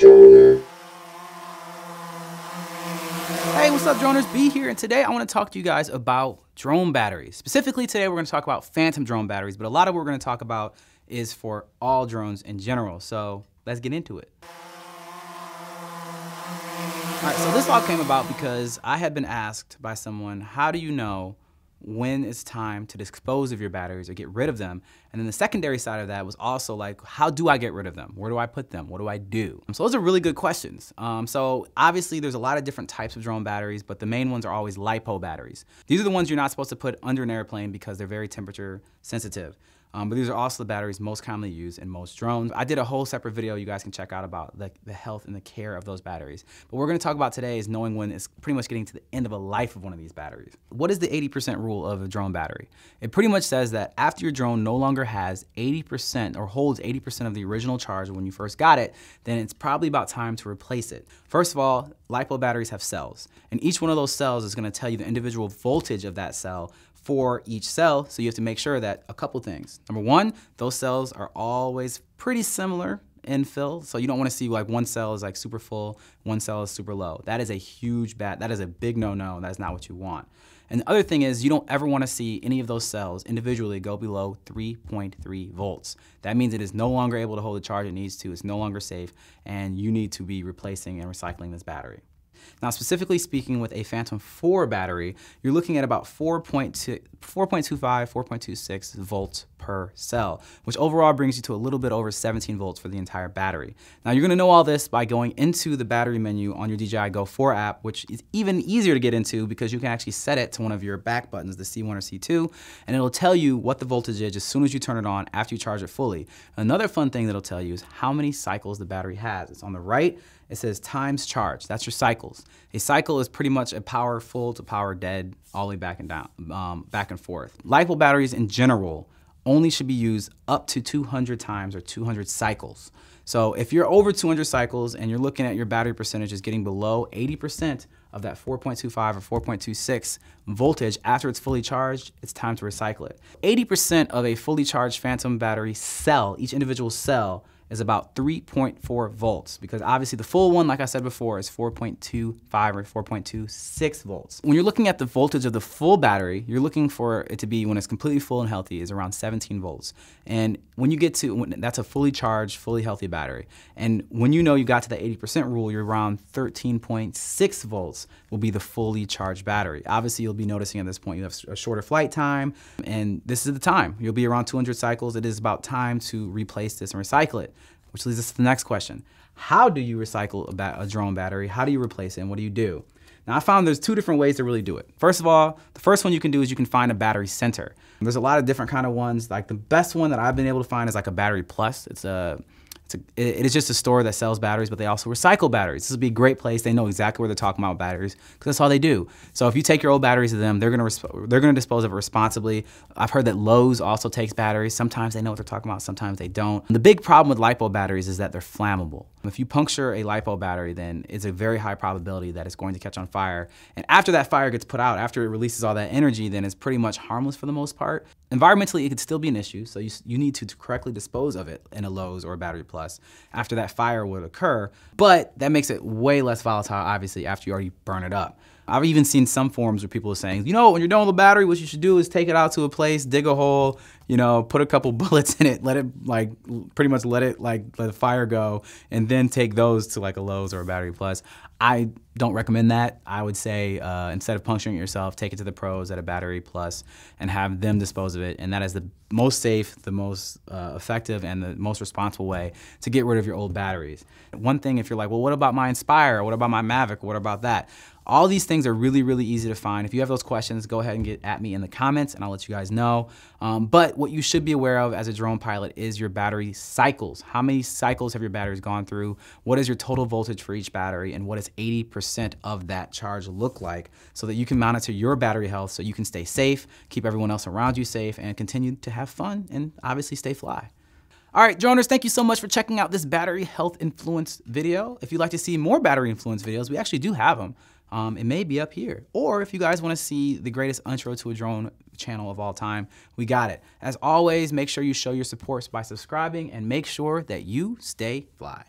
Hey, what's up, droners? B here, and today I want to talk to you guys about drone batteries. Specifically, today we're going to talk about phantom drone batteries, but a lot of what we're going to talk about is for all drones in general. So let's get into it. All right, so this all came about because I had been asked by someone, how do you know when it's time to dispose of your batteries or get rid of them. And then the secondary side of that was also like, how do I get rid of them? Where do I put them? What do I do? So those are really good questions. Um, so obviously there's a lot of different types of drone batteries, but the main ones are always LiPo batteries. These are the ones you're not supposed to put under an airplane because they're very temperature sensitive. Um, but these are also the batteries most commonly used in most drones. I did a whole separate video you guys can check out about the, the health and the care of those batteries. But what we're gonna talk about today is knowing when it's pretty much getting to the end of a life of one of these batteries. What is the 80% rule of a drone battery? It pretty much says that after your drone no longer has 80% or holds 80% of the original charge when you first got it, then it's probably about time to replace it. First of all, LiPo batteries have cells, and each one of those cells is gonna tell you the individual voltage of that cell for each cell. So you have to make sure that a couple things. Number one, those cells are always pretty similar in fill. So you don't want to see like one cell is like super full, one cell is super low. That is a huge bad, that is a big no-no. That's not what you want. And the other thing is you don't ever want to see any of those cells individually go below 3.3 volts. That means it is no longer able to hold the charge it needs to. It's no longer safe and you need to be replacing and recycling this battery. Now, specifically speaking with a Phantom 4 battery, you're looking at about 4.2, 4.25, 4.26 volts per cell, which overall brings you to a little bit over 17 volts for the entire battery. Now, you're gonna know all this by going into the battery menu on your DJI Go 4 app, which is even easier to get into because you can actually set it to one of your back buttons, the C1 or C2, and it'll tell you what the voltage is as soon as you turn it on after you charge it fully. Another fun thing that'll tell you is how many cycles the battery has. It's on the right, it says times charge. That's your cycles. A cycle is pretty much a power full to power dead, all the way back and down, um, back and forth. LiPo batteries in general only should be used up to 200 times or 200 cycles. So if you're over 200 cycles and you're looking at your battery percentage is getting below 80% of that 4.25 or 4.26 voltage after it's fully charged, it's time to recycle it. 80% of a fully charged Phantom battery cell, each individual cell, is about 3.4 volts because obviously the full one, like I said before, is 4.25 or 4.26 volts. When you're looking at the voltage of the full battery, you're looking for it to be, when it's completely full and healthy, is around 17 volts. And when you get to, when, that's a fully charged, fully healthy battery. And when you know you got to the 80% rule, you're around 13.6 volts will be the fully charged battery. Obviously, you'll be noticing at this point you have a shorter flight time, and this is the time. You'll be around 200 cycles. It is about time to replace this and recycle it. Which leads us to the next question. How do you recycle a, a drone battery? How do you replace it and what do you do? Now I found there's two different ways to really do it. First of all, the first one you can do is you can find a battery center. There's a lot of different kind of ones. Like the best one that I've been able to find is like a battery plus. It's a a, it is just a store that sells batteries, but they also recycle batteries. This would be a great place. They know exactly where they're talking about batteries because that's all they do. So if you take your old batteries to them, they're gonna they're gonna dispose of it responsibly. I've heard that Lowe's also takes batteries. Sometimes they know what they're talking about, sometimes they don't. The big problem with lipo batteries is that they're flammable. If you puncture a lipo battery, then it's a very high probability that it's going to catch on fire. And after that fire gets put out, after it releases all that energy, then it's pretty much harmless for the most part. Environmentally, it could still be an issue, so you, you need to, correctly dispose of it in a Lowe's or a Battery Plus after that fire would occur. But that makes it way less volatile, obviously, after you already burn it up. I've even seen some forums where people are saying, you know, when you're done with the battery, what you should do is take it out to a place, dig a hole, you know, put a couple bullets in it, let it like pretty much let it like let the fire go, and then take those to like a Lowe's or a Battery Plus. I don't recommend that. I would say uh, instead of puncturing it yourself, take it to the pros at a Battery Plus and have them dispose of it. And that is the most safe, the most uh, effective, and the most responsible way to get rid of your old batteries. One thing, if you're like, well, what about my Inspire? What about my Mavic? What about that? All these things are really, really easy to find. If you have those questions, go ahead and get at me in the comments and I'll let you guys know. Um, but what you should be aware of as a drone pilot is your battery cycles. How many cycles have your batteries gone through? What is your total voltage for each battery? And what does 80% of that charge look like so that you can monitor your battery health so you can stay safe, keep everyone else around you safe, and continue to have fun and obviously stay fly. All right, droners, thank you so much for checking out this battery health influence video. If you'd like to see more battery influence videos, we actually do have them um, it may be up here. Or if you guys wanna see the greatest intro to a drone channel of all time, we got it. As always, make sure you show your support by subscribing and make sure that you stay fly.